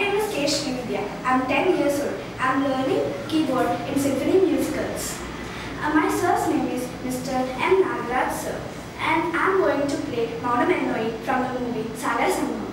name is K. Srividya. I'm 10 years old. I'm learning keyboard in symphony musicals. Uh, my sir's name is Mr. M. Nagaraj sir. And I'm going to play Mauna Menoi from the movie Sagar Sangam.